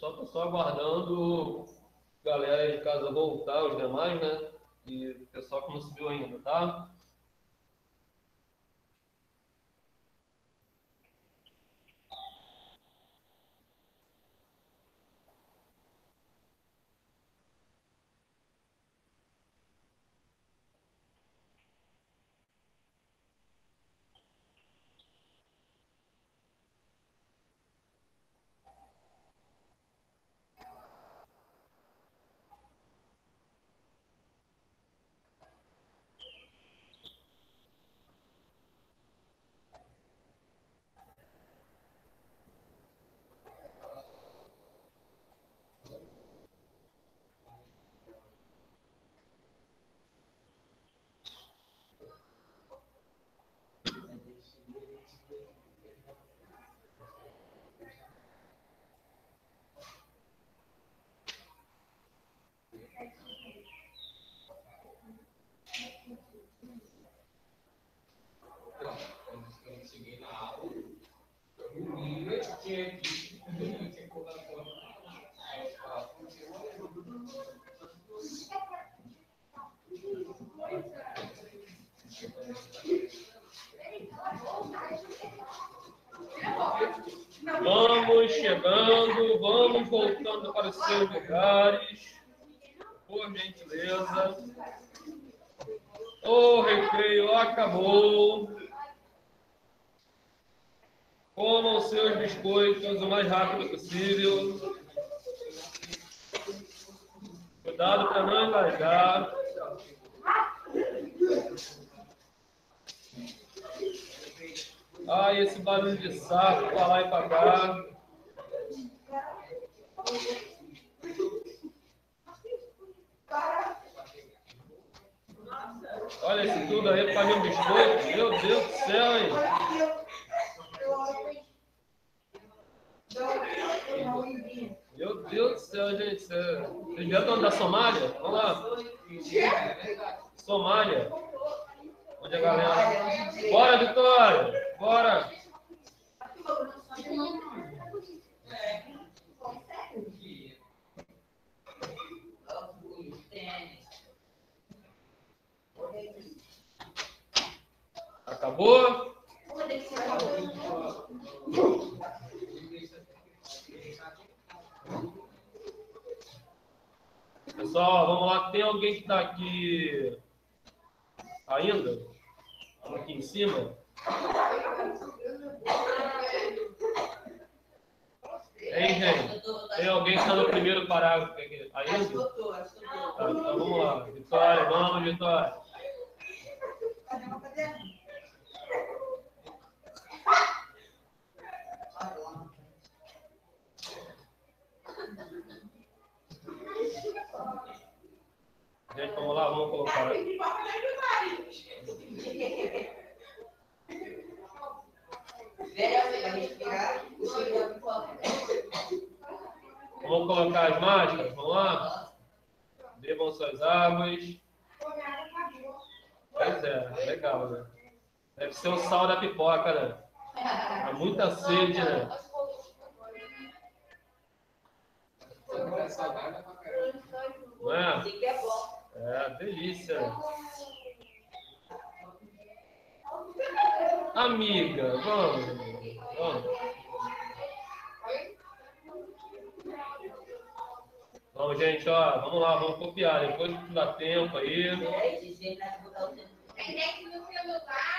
tá só aguardando a galera de casa voltar, os demais, né? E o pessoal que não subiu ainda, tá? Vamos chegando, vamos voltando para os seus lugares. Por gentileza. O recreio acabou. Comam seus biscoitos o mais rápido possível. Cuidado para não engasgar. Ai, esse barulho de saco para lá e para cá. Olha esse tudo aí para mim biscoito. Meu Deus do céu, hein? Meu Deus do céu, gente. Vocês vieram da Somália? Vamos lá. Somália. Onde a galera? Bora, Vitória! Bora! Acabou? Pessoal, vamos lá. Tem alguém que está aqui ainda? Aqui em cima? Hein, gente? Tem alguém que está no primeiro parágrafo aqui ainda? Tá, então vamos lá. Vitória, vamos, Vitória. Gente, vamos lá, vamos colocar. Vamos colocar as máscaras? Vamos lá? Bebam suas águas. Pois é, legal, né? Deve ser o sal da pipoca, né? Tá muita sede, né? Não é? É, delícia. Amiga, vamos. Vamos. Vamos, gente, ó, vamos lá, vamos copiar. Depois que dá tempo aí.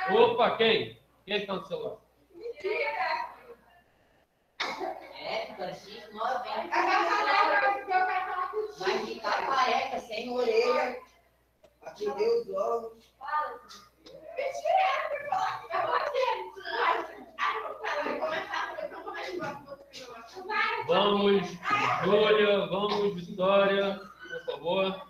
Opa, quem? Quem está no celular? É, Francisco. Vai ficar careca, sem orelha. Aqui deu os olhos. Vamos, Júlia, vamos, Vitória, por favor.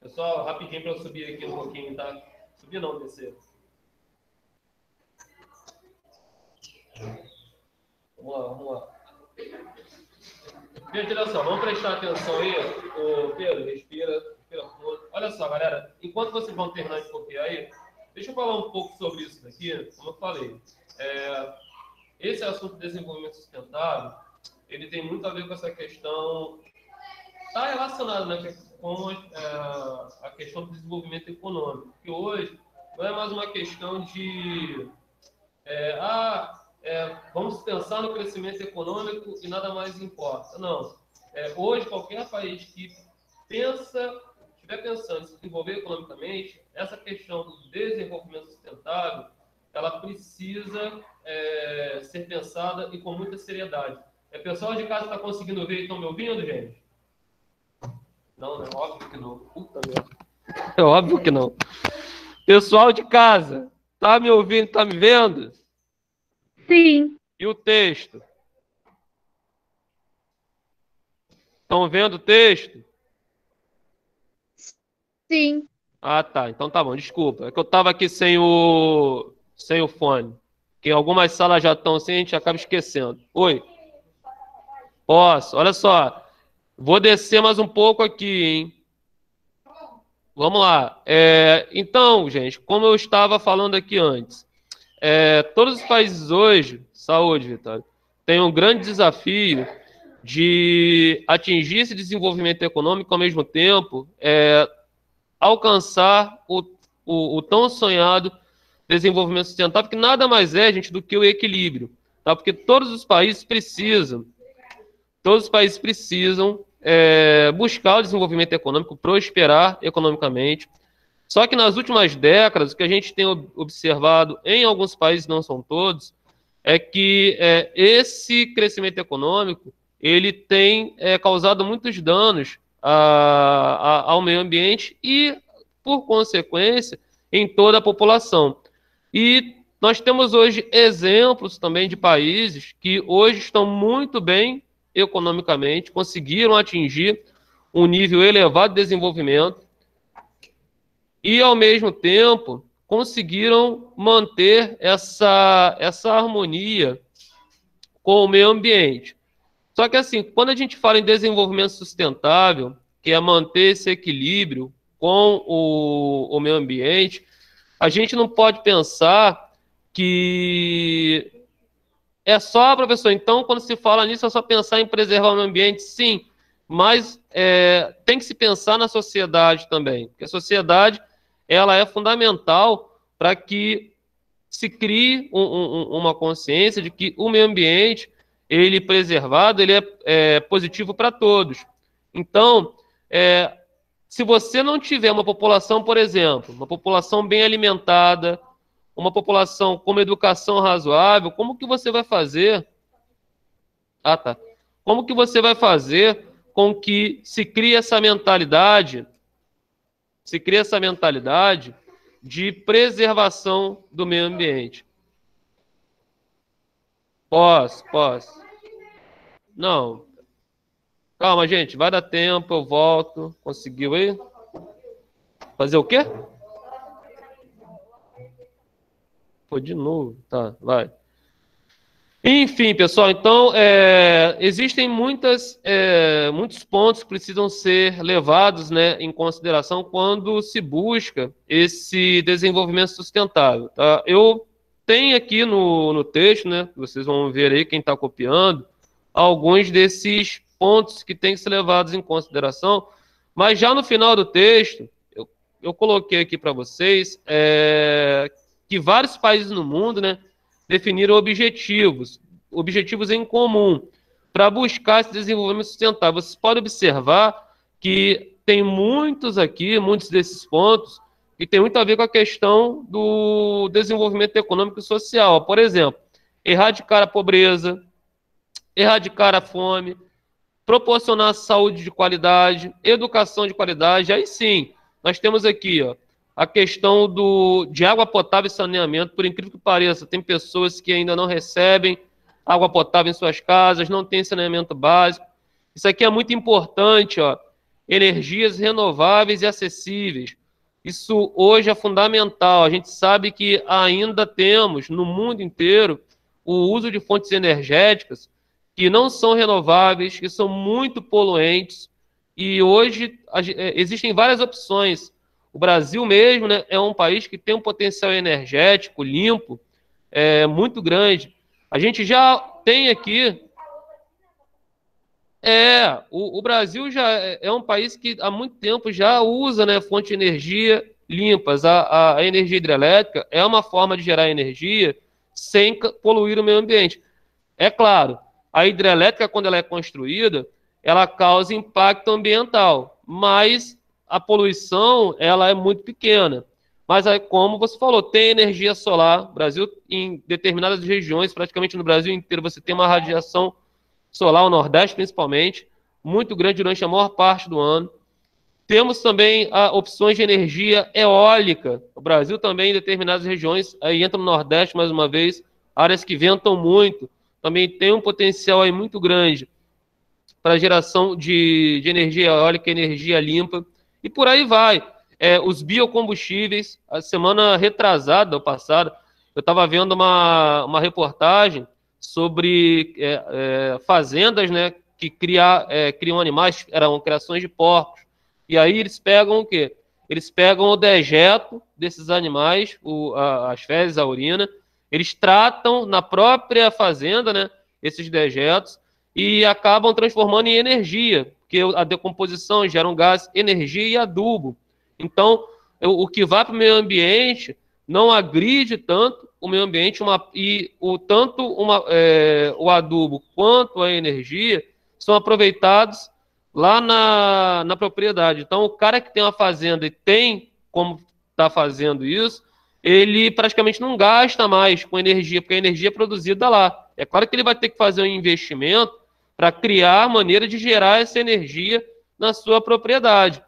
Pessoal, rapidinho para eu subir aqui um pouquinho, tá? Subir não, descer. Vamos lá, vamos lá. Só, vamos prestar atenção aí. Ô, Pedro, respira, respira olha só, galera, enquanto vocês vão terminar de copiar aí, deixa eu falar um pouco sobre isso daqui, como eu falei. É, esse assunto de desenvolvimento sustentável, ele tem muito a ver com essa questão, está relacionado né, com é, a questão do desenvolvimento econômico, que hoje não é mais uma questão de é, ah, é, vamos pensar no crescimento econômico e nada mais importa. Não. É, hoje, qualquer país que pensa, estiver pensando em se desenvolver economicamente, essa questão do desenvolvimento sustentável, ela precisa é, ser pensada e com muita seriedade. É pessoal de casa está conseguindo ver e estão me ouvindo, gente? Não, né? Óbvio que não. Puta merda. É óbvio que não. Pessoal de casa, tá me ouvindo, tá me vendo? Sim. E o texto? Estão vendo o texto? Sim. Ah, tá. Então tá bom. Desculpa. É que eu tava aqui sem o sem o fone. Que algumas salas já estão sem, a gente acaba esquecendo. Oi. Posso. Olha só. Vou descer mais um pouco aqui, hein? Vamos lá. É, então, gente, como eu estava falando aqui antes, é, todos os países hoje, saúde, Vitória, têm um grande desafio de atingir esse desenvolvimento econômico ao mesmo tempo, é, alcançar o, o, o, tão sonhado desenvolvimento sustentável, que nada mais é, gente, do que o equilíbrio, tá? Porque todos os países precisam, todos os países precisam é, buscar o desenvolvimento econômico, prosperar economicamente, só que nas últimas décadas, o que a gente tem observado em alguns países, não são todos, é que é, esse crescimento econômico ele tem é, causado muitos danos a, a, ao meio ambiente e, por consequência, em toda a população. E nós temos hoje exemplos também de países que hoje estão muito bem economicamente, conseguiram atingir um nível elevado de desenvolvimento, e, ao mesmo tempo, conseguiram manter essa, essa harmonia com o meio ambiente. Só que, assim, quando a gente fala em desenvolvimento sustentável, que é manter esse equilíbrio com o, o meio ambiente, a gente não pode pensar que é só, professor, então, quando se fala nisso, é só pensar em preservar o meio ambiente? Sim, mas é, tem que se pensar na sociedade também, porque a sociedade ela é fundamental para que se crie um, um, uma consciência de que o meio ambiente, ele preservado, ele é, é positivo para todos. Então, é, se você não tiver uma população, por exemplo, uma população bem alimentada, uma população com uma educação razoável, como que você vai fazer? Ah, tá. Como que você vai fazer com que se crie essa mentalidade se cria essa mentalidade de preservação do meio ambiente. Posso, posso. Não. Calma, gente, vai dar tempo, eu volto. Conseguiu aí? Fazer o quê? Foi de novo. Tá, vai. Enfim, pessoal, então é, existem muitas, é, muitos pontos que precisam ser levados né, em consideração quando se busca esse desenvolvimento sustentável. Tá? Eu tenho aqui no, no texto, né, vocês vão ver aí quem está copiando, alguns desses pontos que têm que ser levados em consideração, mas já no final do texto, eu, eu coloquei aqui para vocês é, que vários países no mundo, né, definiram objetivos, objetivos em comum, para buscar esse desenvolvimento sustentável. Vocês podem observar que tem muitos aqui, muitos desses pontos, que tem muito a ver com a questão do desenvolvimento econômico e social. Por exemplo, erradicar a pobreza, erradicar a fome, proporcionar saúde de qualidade, educação de qualidade. Aí sim, nós temos aqui ó, a questão do, de água potável e saneamento, por incrível que pareça, tem pessoas que ainda não recebem água potável em suas casas, não tem saneamento básico. Isso aqui é muito importante, ó. Energias renováveis e acessíveis. Isso hoje é fundamental. A gente sabe que ainda temos no mundo inteiro o uso de fontes energéticas que não são renováveis, que são muito poluentes E hoje é, existem várias opções. O Brasil mesmo né, é um país que tem um potencial energético limpo é, muito grande. A gente já tem aqui. É, o, o Brasil já é, é um país que há muito tempo já usa né, fonte de energia limpas. A, a, a energia hidrelétrica é uma forma de gerar energia sem poluir o meio ambiente. É claro, a hidrelétrica, quando ela é construída, ela causa impacto ambiental, mas a poluição ela é muito pequena. Mas aí, como você falou, tem energia solar. Brasil, em determinadas regiões, praticamente no Brasil inteiro, você tem uma radiação solar, o Nordeste principalmente, muito grande durante a maior parte do ano. Temos também a, opções de energia eólica. O Brasil também, em determinadas regiões, aí entra no Nordeste mais uma vez, áreas que ventam muito, também tem um potencial aí muito grande para geração de, de energia eólica, energia limpa, e por aí vai é, os biocombustíveis. A semana retrasada, ou passada, eu estava vendo uma, uma reportagem sobre é, é, fazendas né, que cria, é, criam animais, eram criações de porcos. E aí eles pegam o quê? Eles pegam o dejeto desses animais, o, a, as fezes, a urina, eles tratam na própria fazenda né, esses dejetos e acabam transformando em energia, porque a decomposição gera um gás, energia e adubo. Então, o que vai para o meio ambiente não agride tanto o meio ambiente uma, e o tanto uma, é, o adubo quanto a energia são aproveitados lá na, na propriedade. Então, o cara que tem uma fazenda e tem como está fazendo isso, ele praticamente não gasta mais com energia, porque a energia é produzida lá. É claro que ele vai ter que fazer um investimento para criar maneira de gerar essa energia na sua propriedade.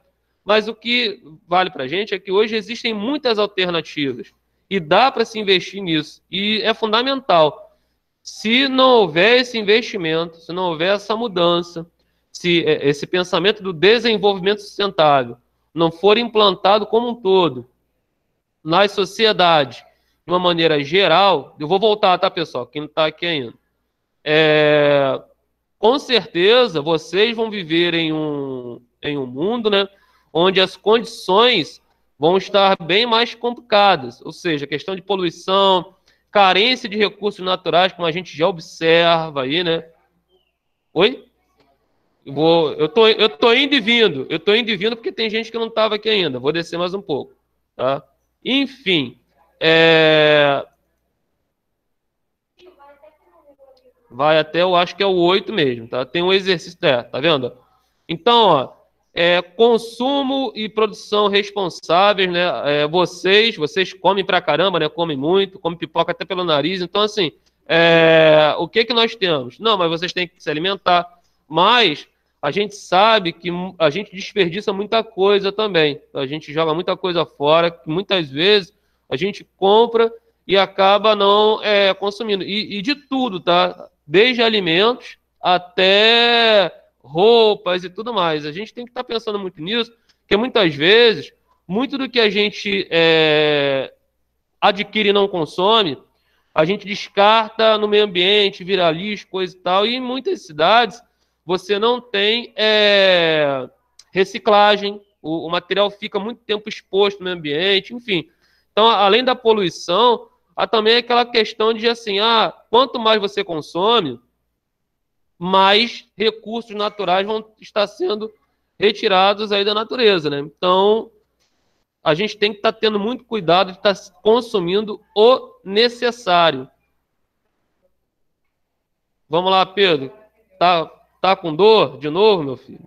Mas o que vale para a gente é que hoje existem muitas alternativas e dá para se investir nisso. E é fundamental. Se não houver esse investimento, se não houver essa mudança, se é, esse pensamento do desenvolvimento sustentável não for implantado como um todo nas sociedades, de uma maneira geral, eu vou voltar, tá, pessoal? Quem não está aqui ainda. É, com certeza vocês vão viver em um, em um mundo, né? onde as condições vão estar bem mais complicadas, ou seja, questão de poluição, carência de recursos naturais, como a gente já observa aí, né? Oi? Vou, eu tô, eu tô indo e vindo, eu tô indo e vindo porque tem gente que não estava aqui ainda. Vou descer mais um pouco, tá? Enfim, é... vai até, eu acho que é o 8 mesmo, tá? Tem um exercício, é, tá vendo? Então, ó, é, consumo e produção responsáveis, né? É, vocês, vocês comem pra caramba, né? Comem muito, comem pipoca até pelo nariz. Então, assim, é, o que que nós temos? Não, mas vocês têm que se alimentar. Mas a gente sabe que a gente desperdiça muita coisa também. A gente joga muita coisa fora, que muitas vezes a gente compra e acaba não é, consumindo. E, e de tudo, tá? Desde alimentos até roupas e tudo mais. A gente tem que estar tá pensando muito nisso, porque muitas vezes, muito do que a gente é, adquire e não consome, a gente descarta no meio ambiente, vira lixo, coisa e tal, e em muitas cidades você não tem é, reciclagem, o, o, material fica muito tempo exposto no meio ambiente, enfim. Então, além da poluição, há também aquela questão de assim, ah, quanto mais você consome, mais recursos naturais vão estar sendo retirados aí da natureza, né? Então, a gente tem que estar tendo muito cuidado de estar consumindo o necessário. Vamos lá, Pedro. Tá, tá com dor de novo, meu filho?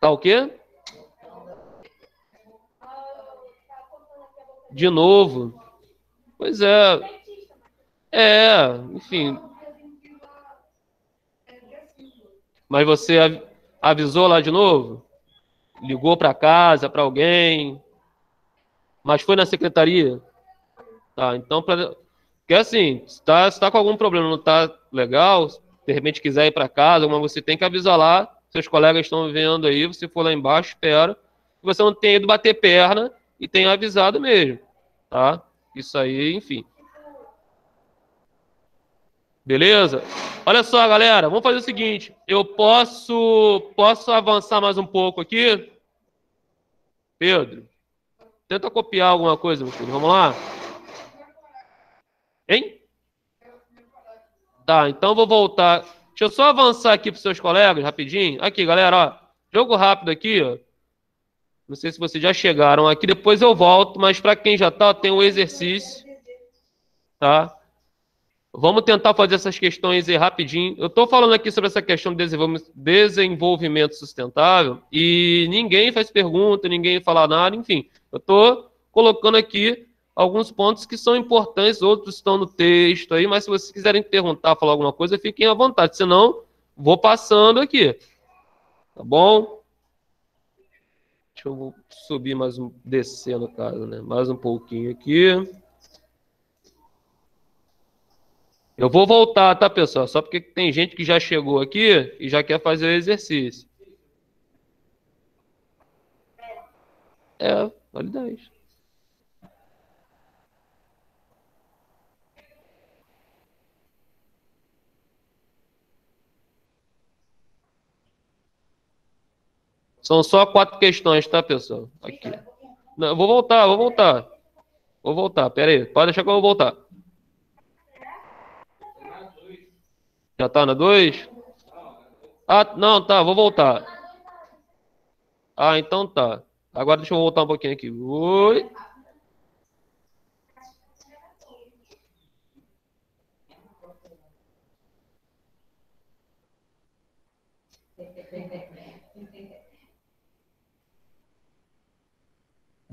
Tá o quê? De novo. Pois é. É, enfim, Mas você avisou lá de novo? Ligou para casa, para alguém? Mas foi na secretaria? Tá, então, pra... porque assim, se tá, se tá com algum problema, não tá legal, de repente quiser ir para casa, mas você tem que avisar lá, seus colegas estão vendo aí, você for lá embaixo, espera, você não tenha ido bater perna e tenha avisado mesmo, tá? Isso aí, enfim. Beleza? Olha só, galera, vamos fazer o seguinte. Eu posso, posso avançar mais um pouco aqui? Pedro, tenta copiar alguma coisa, meu filho. Vamos lá? Hein? Tá, então vou voltar. Deixa eu só avançar aqui para seus colegas, rapidinho. Aqui, galera, ó. Jogo rápido aqui, ó. Não sei se vocês já chegaram aqui, depois eu volto, mas para quem já tá, tem o um exercício, tá? Vamos tentar fazer essas questões aí rapidinho. Eu estou falando aqui sobre essa questão de desenvolvimento sustentável e ninguém faz pergunta, ninguém fala nada, enfim. Eu estou colocando aqui alguns pontos que são importantes, outros estão no texto aí, mas se vocês quiserem perguntar, falar alguma coisa, fiquem à vontade, senão vou passando aqui. Tá bom? Deixa eu subir mais um, descer no caso, né? Mais um pouquinho aqui. Eu vou voltar, tá, pessoal? Só porque tem gente que já chegou aqui e já quer fazer o exercício. É, vale 10. São só quatro questões, tá, pessoal? Aqui. Não, vou voltar, vou voltar. Vou voltar, pera aí. Pode deixar que eu vou voltar. Já tá na 2? Ah, não, tá, vou voltar. Ah, então tá. Agora deixa eu voltar um pouquinho aqui. Oi.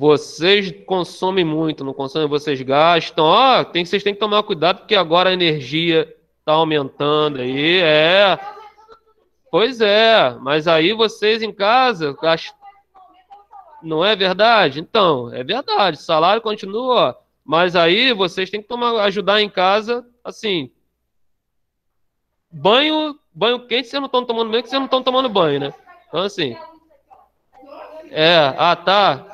Vocês consomem muito, não consomem? Vocês gastam. Ó, tem, vocês têm que tomar cuidado porque agora a energia está aumentando aí. É. Pois é, mas aí vocês em casa gastam. Não é verdade? Então, é verdade. Salário continua, mas aí vocês têm que tomar, ajudar em casa, assim. Banho, banho quente, vocês não estão tomando banho, porque vocês não estão tomando banho, né? Então, assim. É, ah, tá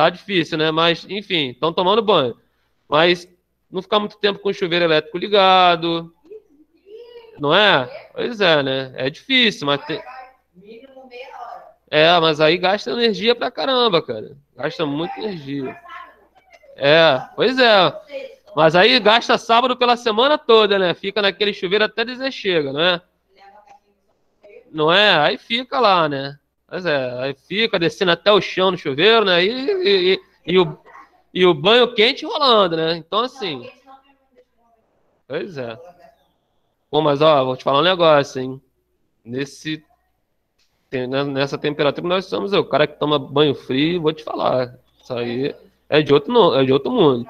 tá difícil, né? Mas, enfim, estão tomando banho. Mas não ficar muito tempo com o chuveiro elétrico ligado. Não é? Pois é, né? É difícil, mas. É, mas aí gasta energia pra caramba, cara. Gasta muita energia. É, pois é. Mas aí gasta sábado pela semana toda, né? Fica naquele chuveiro até dizer chega, não é? Não é? Aí fica lá, né? Mas é, aí fica descendo até o chão no chuveiro, né? E, e, e, o, e o banho quente rolando, né? Então, assim. Pois é. Bom, mas ó, vou te falar um negócio, hein? Nesse, né, nessa temperatura nós somos eu, o cara que toma banho frio, vou te falar. Isso aí é de outro, é de outro mundo.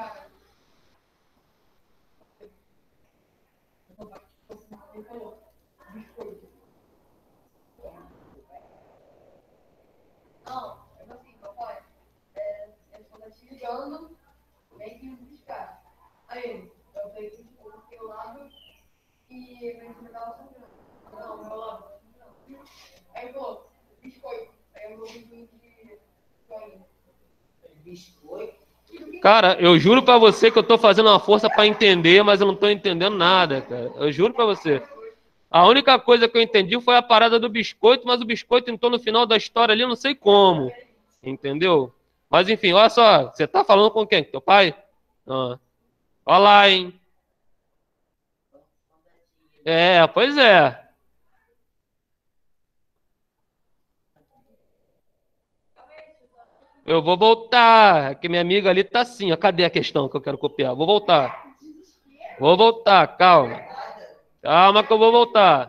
buscando, vem que buscar. Aí, eu peguei tipo, do teu lado e vem que me tava sofrendo. Não, meu lado. Aí ele falou, biscoito. Aí eu vou de Biscoito? Cara, eu juro para você que eu tô fazendo uma força para entender, mas eu não tô entendendo nada, cara. Eu juro para você. A única coisa que eu entendi foi a parada do biscoito, mas o biscoito entrou no final da história ali, eu não sei como. Entendeu? Mas enfim, olha só, você tá falando com quem? Teu pai? Ah. Olha lá, hein? É, pois é. Eu vou voltar, que minha amiga ali tá assim, ó. Cadê a questão que eu quero copiar? Vou voltar. Vou voltar, calma. Calma que eu vou voltar.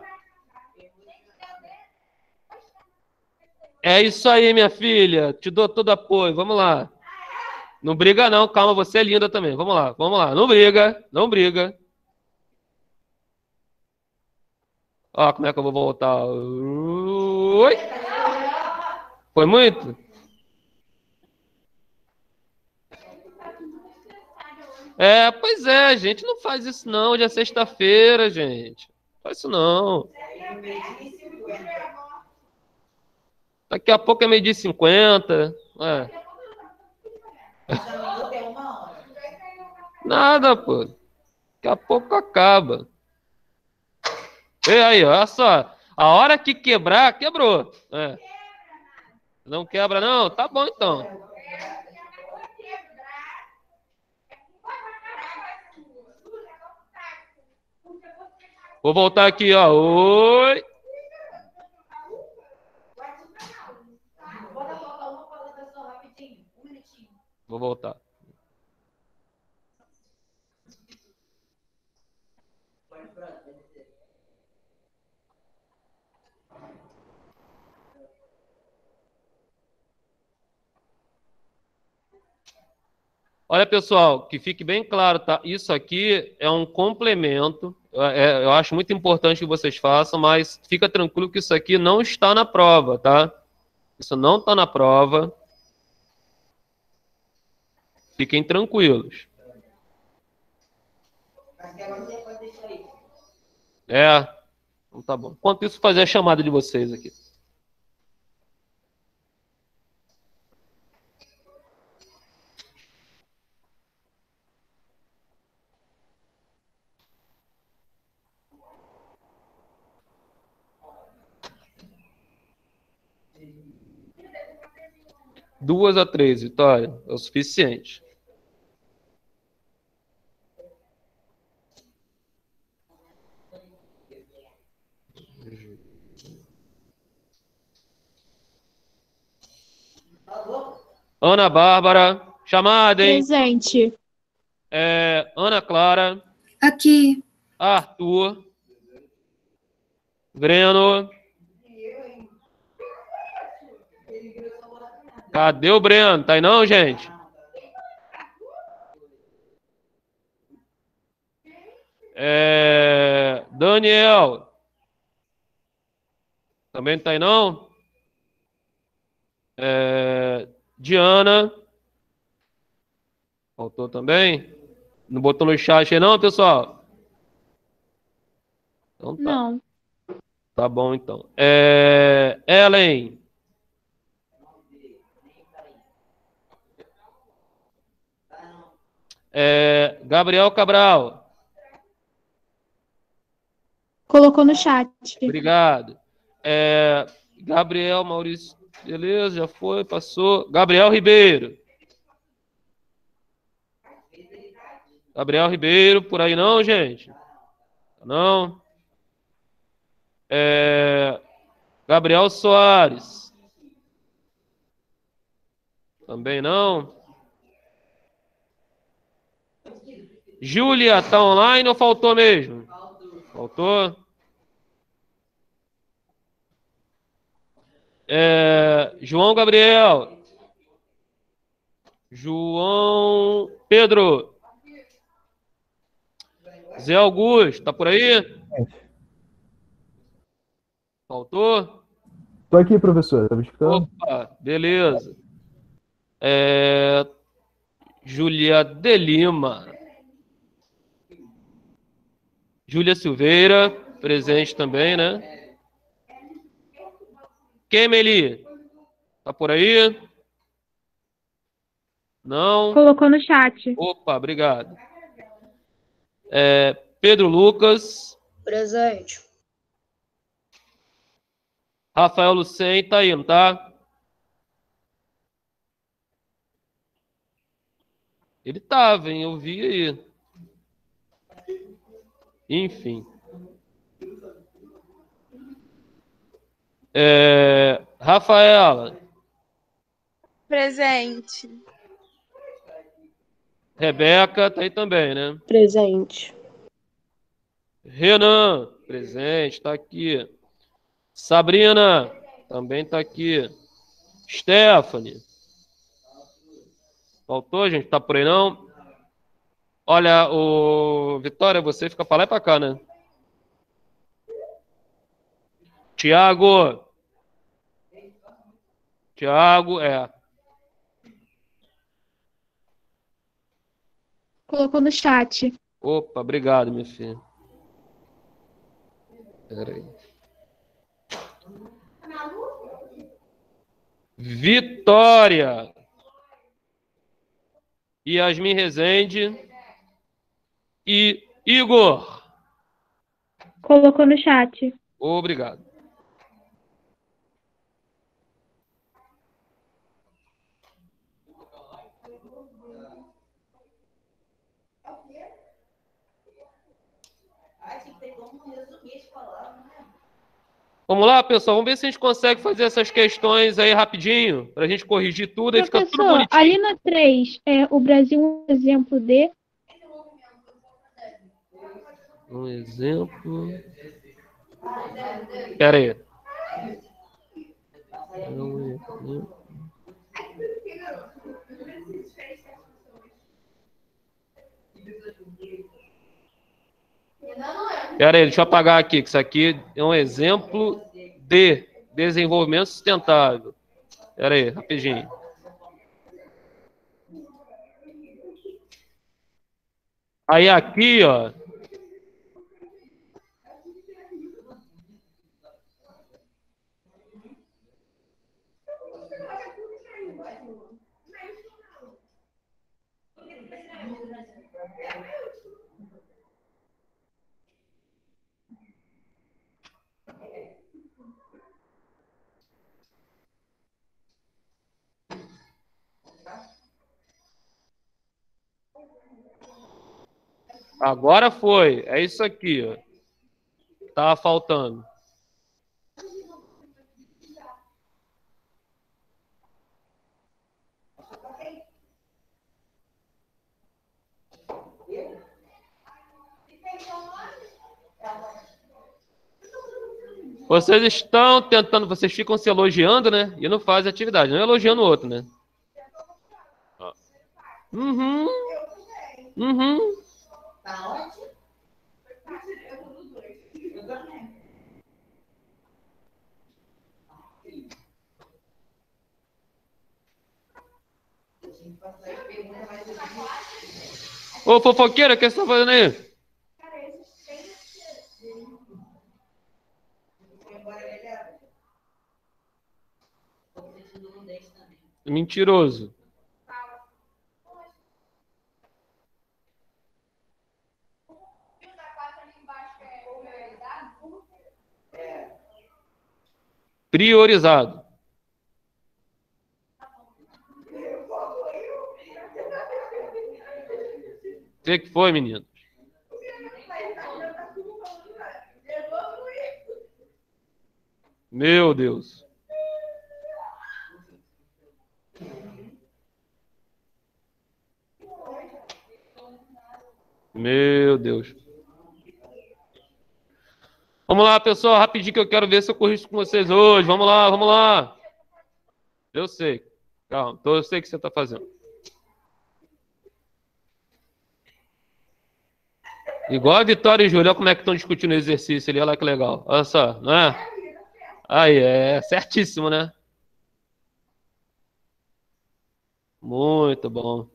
É isso aí, minha filha. Te dou todo apoio. Vamos lá. Não briga, não. Calma, você é linda também. Vamos lá, vamos lá. Não briga, não briga. Ó, como é que eu vou voltar? Oi? Foi muito? É, pois é, gente. Não faz isso não. Hoje é sexta-feira, gente. Não faz isso não. Daqui a pouco é meio dia 50. É. Nada, pô. Daqui a pouco acaba. E aí, olha só. A hora que quebrar, quebrou. É. Não quebra, não? Tá bom, então. Vou voltar aqui, ó. Oi. Bota a uma falando só rapidinho. Um minutinho. Vou voltar. Olha, pessoal, que fique bem claro, tá? Isso aqui é um complemento. É, eu acho muito importante que vocês façam, mas fica tranquilo que isso aqui não está na prova, tá? Isso não está na prova. Fiquem tranquilos. É. Então tá bom. Enquanto isso, fazer a chamada de vocês aqui. Duas a três, Vitória. É o suficiente. Ana Bárbara. Chamada, hein? Presente. É, Ana Clara. Aqui. Arthur. Breno. Cadê o Breno? Tá aí não, gente? É, Daniel. Também não tá aí não? É, Diana. Faltou também? Não botou no chat aí não, pessoal? Então tá. Não. Tá bom, então. É, Ellen. É, Gabriel Cabral. Colocou no chat. Obrigado. É, Gabriel Maurício. Beleza, já foi, passou. Gabriel Ribeiro. Gabriel Ribeiro, por aí não, gente? Não. É, Gabriel Soares. Também não. Júlia, tá online ou faltou mesmo? Faltou? É, João Gabriel. João Pedro. Zé Augusto, tá por aí? Faltou? Tô aqui, professor. Tá me escutando? Opa, beleza. É, Júlia de Lima. Júlia Silveira, presente também, né? Kemeli, tá por aí? Não? Colocou no chat. Opa, obrigado. É, Pedro Lucas, Presente. Rafael Lucen, tá aí, não tá? Ele tava, hein? Eu vi aí. Enfim. É, Rafaela, Presente. Rebeca, tá aí também, né? Presente. Renan, presente, tá aqui. Sabrina, também tá aqui. Stephanie. Faltou, gente? Tá por aí não? Olha, o Vitória, você fica pra lá e pra cá, né? Tiago. Tiago, é. Colocou no chat. Opa, obrigado, meu filho. Pera aí. Vitória. Yasmin Rezende. E Igor. Colocou no chat. Obrigado. Ai, tinha que ter como resumir as palavras, né? Vamos lá, pessoal. Vamos ver se a gente consegue fazer essas questões aí rapidinho, para a gente corrigir tudo e ficar tudo bonitinho. ali na 3, é, o Brasil é um exemplo de. Um exemplo. Pera aí. Um exemplo. Pera aí, deixa eu apagar aqui, que isso aqui é um exemplo de desenvolvimento sustentável. Pera aí, rapidinho. Aí aqui, ó, Agora foi. É isso aqui, ó. Tava faltando. Vocês estão tentando, vocês ficam se elogiando, né? E não fazem atividade, não elogiando o outro, né? Ó. Uhum. Uhum. Tá onde? Eu também. A gente passou aí, pergunta mais aqui. Ô, fofoqueira, o que você tá fazendo aí? Foi embora melhor. Tô sentindo um dente também. Mentiroso. Priorizado. O que que foi, menino? Meu Deus. Meu Deus. Vamos lá, pessoal, rapidinho que eu quero ver se eu corrijo com vocês hoje. Vamos lá, vamos lá. Eu sei. Calma, então eu sei o que você está fazendo. Igual a Vitória e Júlio, olha como é que estão discutindo o exercício ali, olha lá que legal. Olha só, não é? Aí, é certíssimo, né? Muito bom.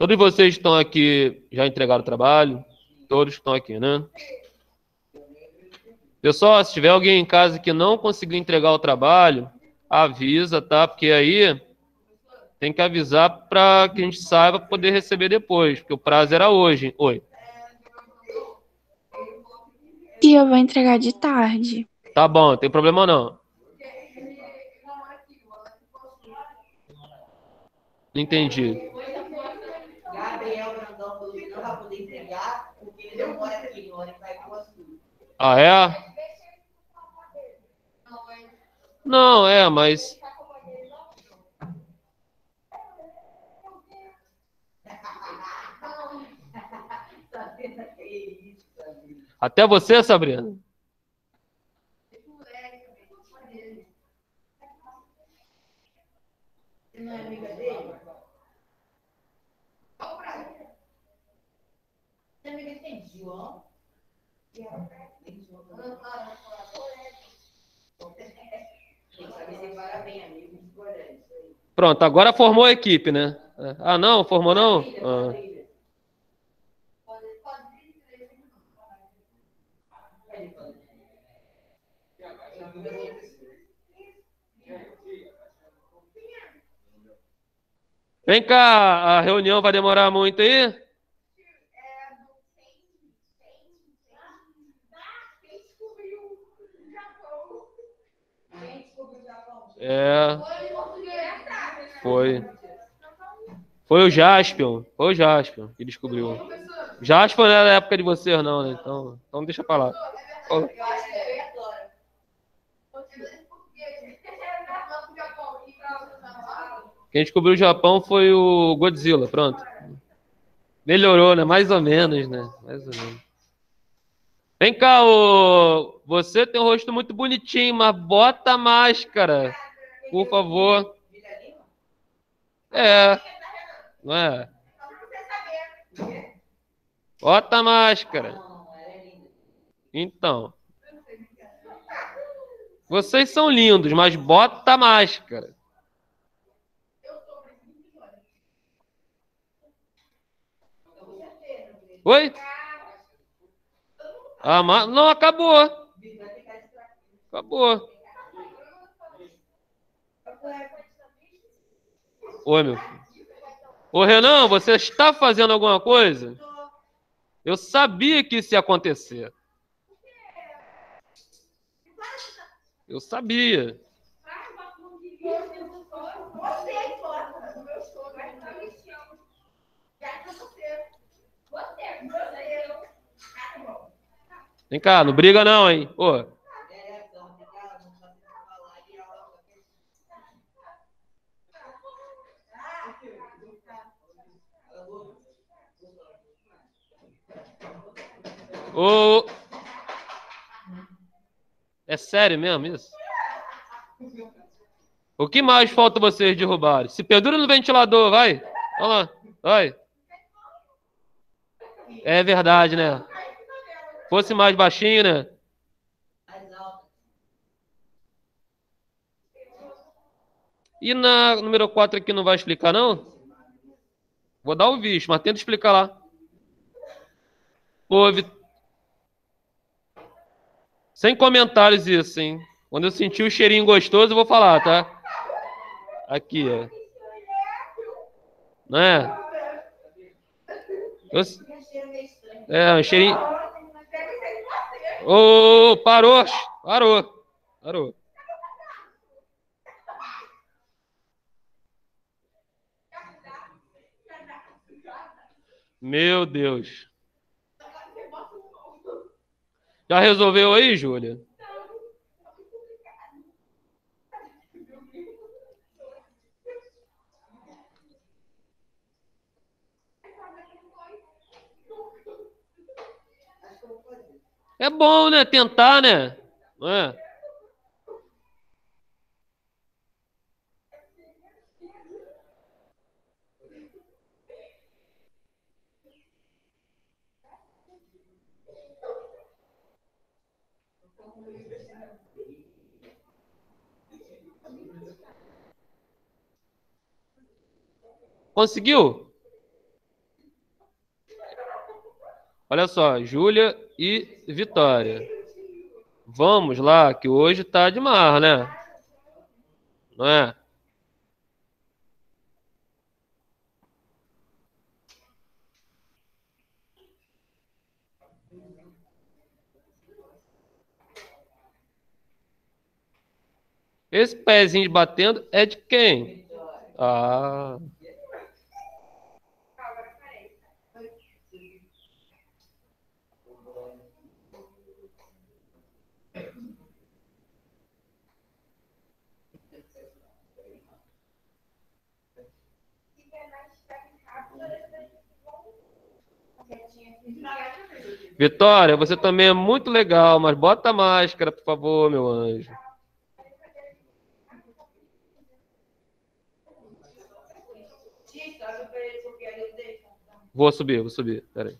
Todos vocês estão aqui, já entregaram o trabalho? Todos estão aqui, né? Pessoal, se tiver alguém em casa que não conseguiu entregar o trabalho, avisa, tá? Porque aí tem que avisar para que a gente saiba poder receber depois, porque o prazo era hoje. Oi. E eu vou entregar de tarde. Tá bom, não tem problema não. Não entendi. Gabriel Brandão falou que não vai poder aqui, em. Ah, é? Não, é, mas. Até você, Sabrina? Não é amiga dele? Você João? Pronto, agora formou a equipe, né? Ah, não? Formou não? Ah. Vem cá, a reunião vai demorar muito aí? Quem descobriu o Japão? É, foi. Foi o Jaspion. Foi o Jaspion que descobriu. Jaspion não era da época de vocês, não, né? Então, então deixa pra lá. Eu acho que é agora. Quem descobriu o Japão foi o Godzilla, pronto. Melhorou, né? Mais ou menos, né? Mais ou menos. Vem cá, ô... você tem um rosto muito bonitinho, mas bota a máscara, por favor. É, não é? Bota a máscara. Então. Vocês são lindos, mas bota a máscara. Oi? Ah, ma... Não, acabou. Acabou. Oi, meu filho. Ô, Renan, você está fazendo alguma coisa? Eu sabia que isso ia acontecer. Eu sabia. Vem cá, não briga não, hein? Ô, É, então, fica, não sabe falar e ela ô. É sério mesmo isso? O que mais falta vocês derrubarem? Se pendura no ventilador, vai. Vamos lá, vai. É verdade, né? Fosse mais baixinho, né? E na número 4 aqui não vai explicar, não? Vou dar o visto, mas tenta explicar lá. Pô, Vi- Sem comentários isso, hein? Quando eu sentir o cheirinho gostoso, eu vou falar, tá? Aqui, ó. Não é? Eu-. É, um cheirinho. Ô, parou, parou, parou. Meu Deus. Já resolveu aí, Júlia? É bom, né? Tentar, né? Não é? Conseguiu? Olha só, Júlia e Vitória. Vamos lá, que hoje tá de mar, né? Não é? Esse pezinho batendo é de quem? Ah. Vitória, você também é muito legal, mas bota a máscara, por favor, meu anjo. Vou subir, vou subir. Pera aí.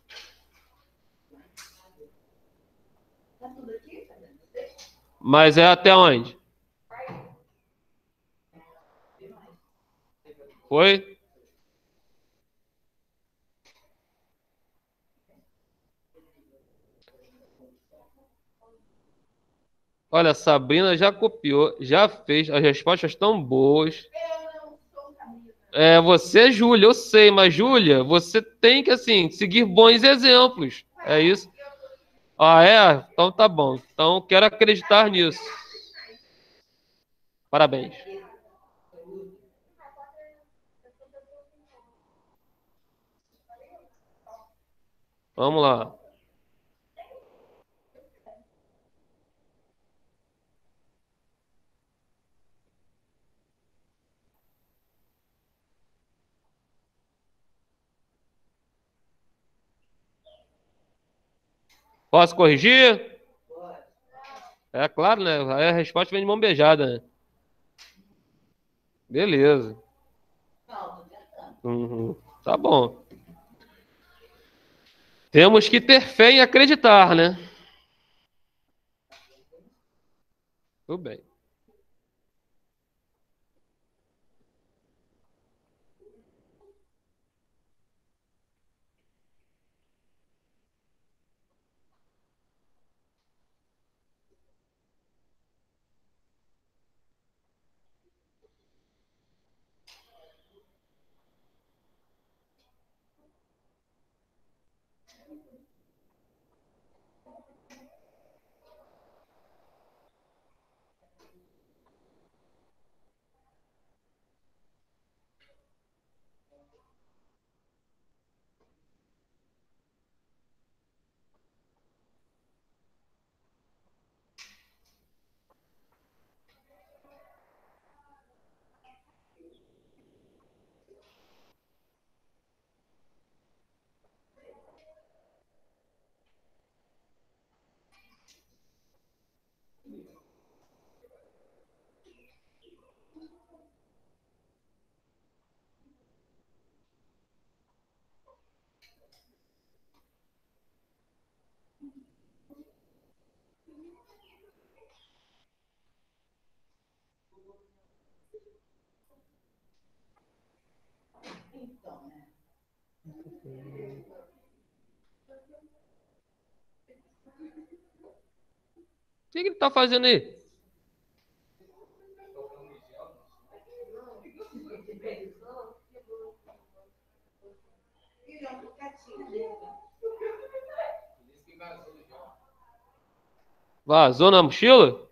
Tudo aqui? Dentro? Deixa. Mas é até onde? Foi? Olha, Sabrina já copiou, já fez, as respostas estão boas. É, você, Júlia, eu sei, mas Júlia, você tem que assim seguir bons exemplos. É isso. Ah, é? Então tá bom. Então quero acreditar nisso. Parabéns. Vamos lá. Posso corrigir? É claro, né? Aí a resposta vem de mão beijada, né? Beleza. Uhum. Tá bom. Temos que ter fé em acreditar, né? Tudo bem. O que, ele tá fazendo aí? Vazou na mochila?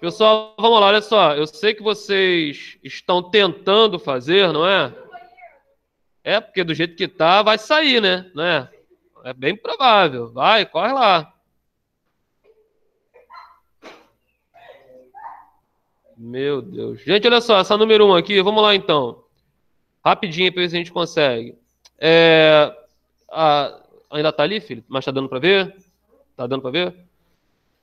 Pessoal, vamos lá, olha só. Eu sei que vocês estão tentando fazer, não é? É, porque do jeito que tá, vai sair, né? É? É bem provável. Vai, corre lá. Meu Deus. Gente, olha só, essa número 1 um aqui, vamos lá então. Rapidinho para ver se a gente consegue. É, a, ainda tá ali, filho? Mas tá dando para ver? Tá dando para ver?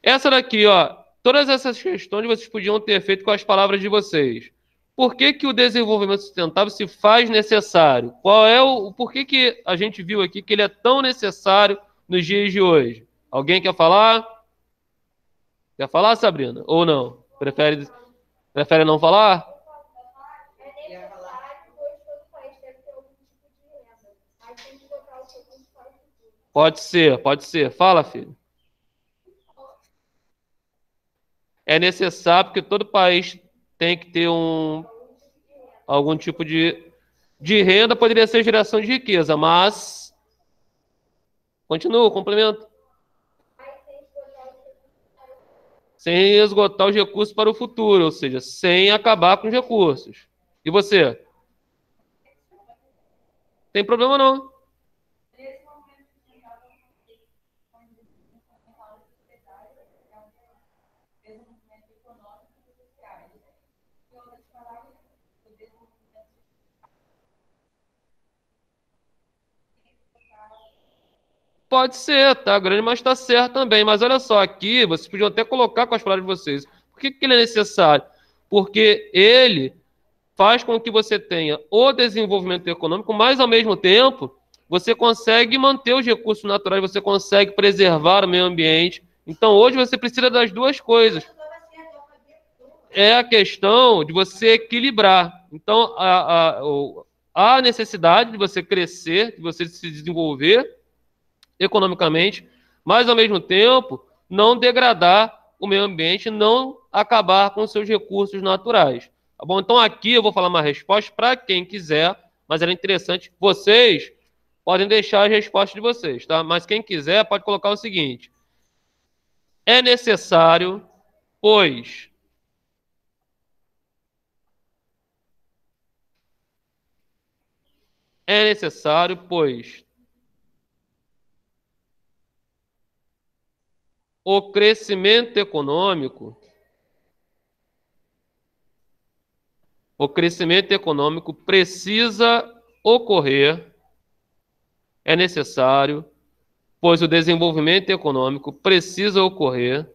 Essa daqui, ó. Todas essas questões vocês podiam ter feito com as palavras de vocês. Por que, que o desenvolvimento sustentável se faz necessário? Qual é o, por que, que a gente viu aqui que ele é tão necessário nos dias de hoje? Alguém quer falar? Quer falar, Sabrina? Ou não? Prefere, prefere não falar? Pode ser, pode ser. Fala, filho. É necessário porque todo país tem que ter um algum tipo de, de renda, poderia ser geração de riqueza, mas continua, complemento. Sem esgotar os recursos para o futuro, ou seja, sem acabar com os recursos. E você? Tem problema não. Pode ser, tá grande, mas está certo também. Mas olha só, aqui vocês podiam até colocar com as palavras de vocês. Por que, que ele é necessário? Porque ele faz com que você tenha o desenvolvimento econômico, mas ao mesmo tempo você consegue manter os recursos naturais, você consegue preservar o meio ambiente. Então hoje você precisa das duas coisas. É a questão de você equilibrar. Então a, a, a necessidade de você crescer, de você se desenvolver economicamente, mas ao mesmo tempo não degradar o meio ambiente, não acabar com seus recursos naturais. Tá bom? Então aqui eu vou falar uma resposta para quem quiser, mas era interessante. Vocês podem deixar as respostas de vocês, tá? Mas quem quiser pode colocar o seguinte: é necessário, pois é necessário, pois o crescimento econômico. O crescimento econômico precisa ocorrer, é necessário, pois o desenvolvimento econômico precisa ocorrer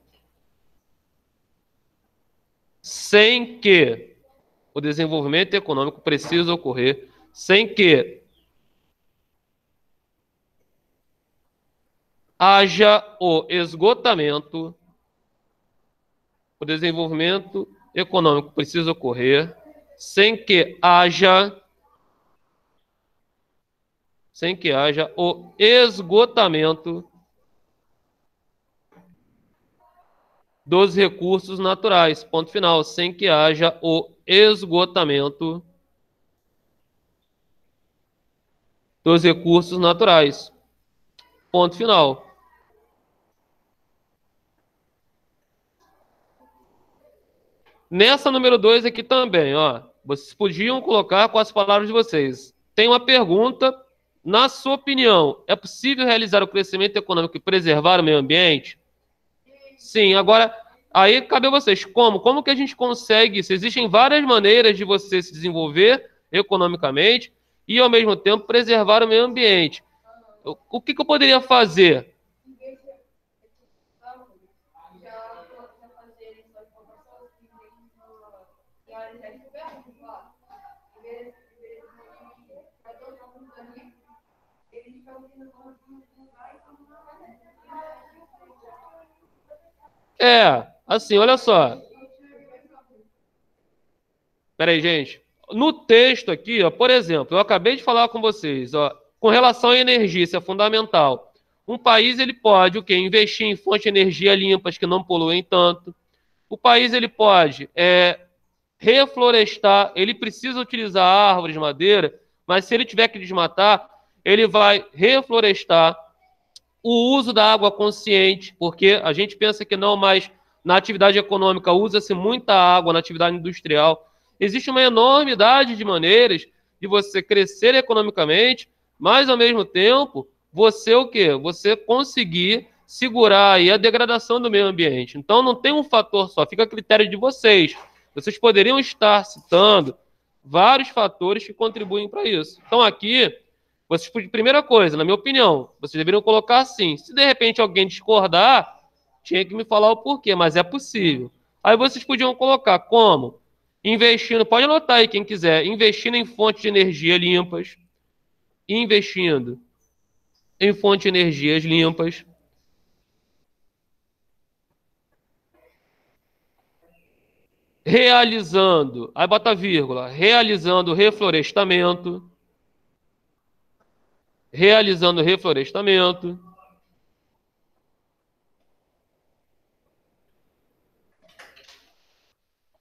sem que o desenvolvimento econômico precisa ocorrer sem que haja o esgotamento, o desenvolvimento econômico precisa ocorrer sem que haja sem que haja o esgotamento dos recursos naturais. Ponto final. Sem que haja o esgotamento dos recursos naturais. Ponto final. Nessa número 2 aqui também, ó. Vocês podiam colocar com as palavras de vocês. Tem uma pergunta. Na sua opinião, é possível realizar o crescimento econômico e preservar o meio ambiente? Sim. Agora, aí cabe a vocês. Como? Como que a gente consegue isso? Existem várias maneiras de você se desenvolver economicamente e, ao mesmo tempo, preservar o meio ambiente. O que, que eu poderia fazer? É, assim, olha só. Peraí, gente. No texto aqui, ó, por exemplo, eu acabei de falar com vocês, ó, com relação à energia, isso é fundamental. Um país ele pode o quê? Investir em fontes de energia limpas que não poluem tanto. O país ele pode é, reflorestar, ele precisa utilizar árvores, madeira, mas se ele tiver que desmatar, ele vai reflorestar o uso da água consciente, porque a gente pensa que não, mas na atividade econômica usa-se muita água, na atividade industrial. Existe uma enormidade de maneiras de você crescer economicamente, mas ao mesmo tempo, você o quê? Você conseguir segurar aí a degradação do meio ambiente. Então não tem um fator só, fica a critério de vocês. Vocês poderiam estar citando vários fatores que contribuem para isso. Então aqui vocês, primeira coisa, na minha opinião, vocês deveriam colocar assim. Se de repente alguém discordar, tinha que me falar o porquê, mas é possível. Aí vocês podiam colocar como? Investindo, pode anotar aí quem quiser, investindo em fontes de energia limpas, investindo em fontes de energias limpas, realizando, aí bota vírgula, realizando reflorestamento, realizando reflorestamento,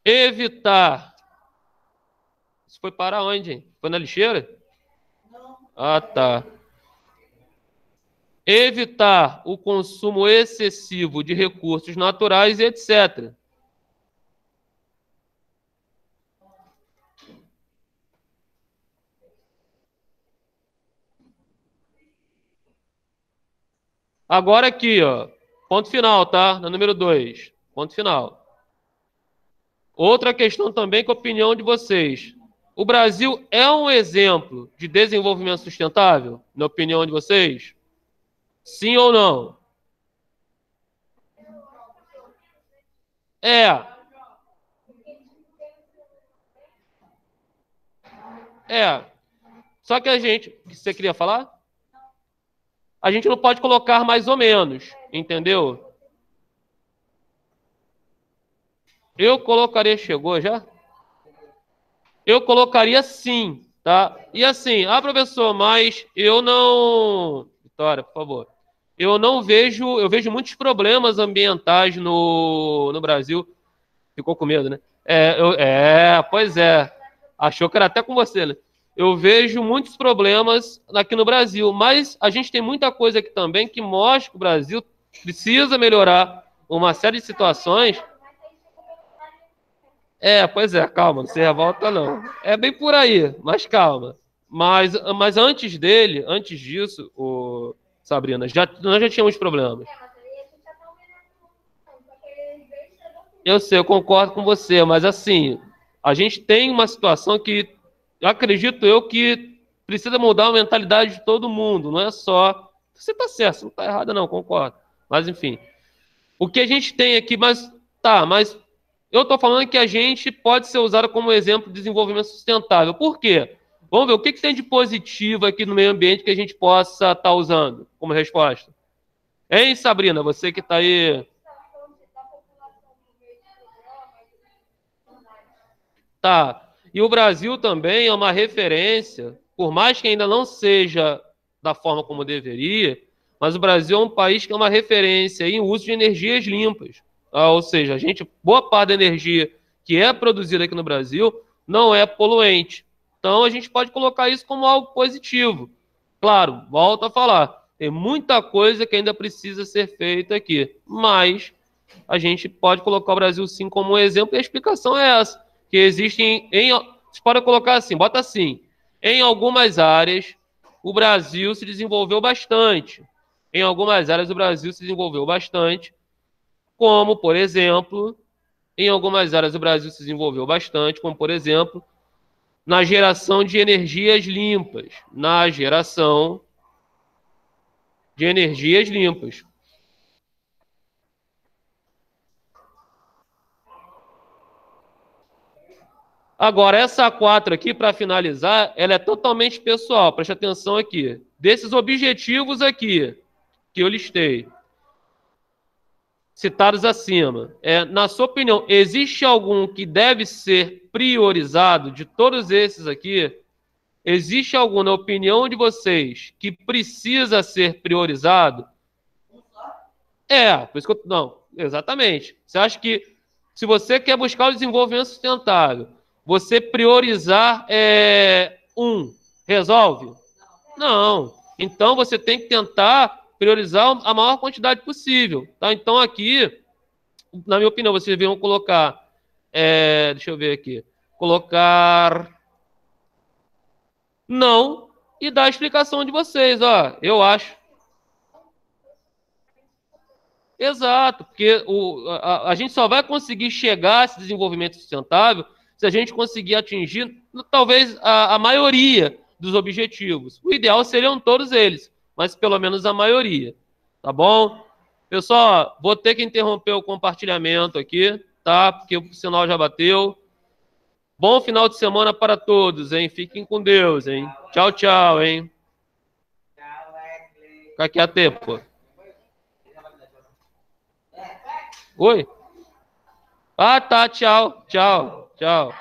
evitar. Isso foi para onde? Hein? Foi na lixeira? Não. Ah, tá. Evitar o consumo excessivo de recursos naturais, etc. Agora aqui, ó, ponto final, tá? Na número 2, ponto final. Outra questão também com a opinião de vocês. O Brasil é um exemplo de desenvolvimento sustentável, na opinião de vocês? Sim ou não? É. É. Só que a gente. Que você queria falar? A gente não pode colocar mais ou menos, entendeu? Eu colocaria. Chegou já? Eu colocaria sim, tá? E assim, ah, professor, mas eu não. Vitória, por favor. Eu não vejo. Eu vejo muitos problemas ambientais no, no Brasil. Ficou com medo, né? É, eu, é, pois é. Achou que era até com você, né? Eu vejo muitos problemas aqui no Brasil, mas a gente tem muita coisa aqui também que mostra que o Brasil precisa melhorar uma série de situações. É, pois é, calma, não se revolta não. É bem por aí, mas calma. Mas, mas antes dele, antes disso, o Sabrina, já, nós já tínhamos problemas. Eu sei, eu concordo com você, mas assim, a gente tem uma situação que acredito eu que precisa mudar a mentalidade de todo mundo, não é só. Você está certo, não está errado, não, concordo. Mas enfim. O que a gente tem aqui, mas tá, mas eu estou falando que a gente pode ser usado como exemplo de desenvolvimento sustentável. Por quê? Vamos ver o que, que tem de positivo aqui no meio ambiente que a gente possa estar tá usando como resposta. Hein, Sabrina, você que está aí. Tá. E o Brasil também é uma referência, por mais que ainda não seja da forma como deveria, mas o Brasil é um país que é uma referência em uso de energias limpas. Ah, ou seja, a gente, boa parte da energia que é produzida aqui no Brasil não é poluente. Então a gente pode colocar isso como algo positivo. Claro, volto a falar, tem muita coisa que ainda precisa ser feita aqui, mas a gente pode colocar o Brasil sim como um exemplo e a explicação é essa que existem em. Você pode colocar assim, bota assim. Em algumas áreas, o Brasil se desenvolveu bastante. Em algumas áreas, o Brasil se desenvolveu bastante, como, por exemplo, em algumas áreas o Brasil se desenvolveu bastante, como, por exemplo, na geração de energias limpas. Na geração de energias limpas. Agora, essa 4 aqui, para finalizar, ela é totalmente pessoal. Preste atenção aqui. Desses objetivos aqui, que eu listei, citados acima, é, na sua opinião, existe algum que deve ser priorizado de todos esses aqui? Existe algum, na opinião de vocês, que precisa ser priorizado? É, por isso que eu. Não, exatamente. Você acha que se você quer buscar o desenvolvimento sustentável, você priorizar é, um, resolve? Não. Então você tem que tentar priorizar a maior quantidade possível. Tá? Então aqui, na minha opinião, vocês deviam colocar. É, deixa eu ver aqui. Colocar. Não. E dar a explicação de vocês. Ó, eu acho. Exato, porque o, a, a gente só vai conseguir chegar a esse desenvolvimento sustentável se a gente conseguir atingir talvez a, a maioria dos objetivos. O ideal seriam todos eles, mas pelo menos a maioria. Tá bom? Pessoal, vou ter que interromper o compartilhamento aqui, tá? Porque o sinal já bateu. Bom final de semana para todos, hein? Fiquem com Deus, hein? Tchau, tchau, hein? Fica aqui até, pô. Oi? Ah, tá, tchau, tchau. Tchau.